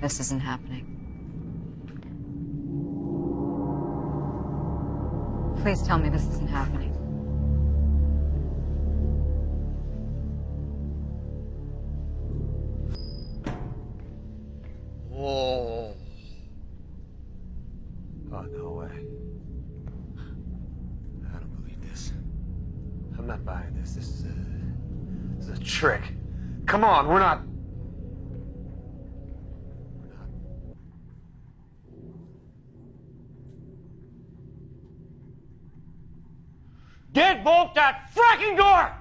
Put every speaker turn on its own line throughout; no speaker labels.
this isn't happening. Please tell me this isn't happening.
Whoa. Oh, no way. I don't believe this. I'm not buying this. This is a, this is a trick. Come on, we're not. Deadbolt that fracking door!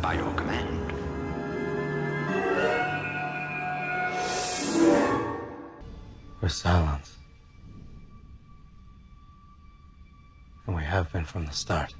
By your command.
We're Cylons. And we have been from the start.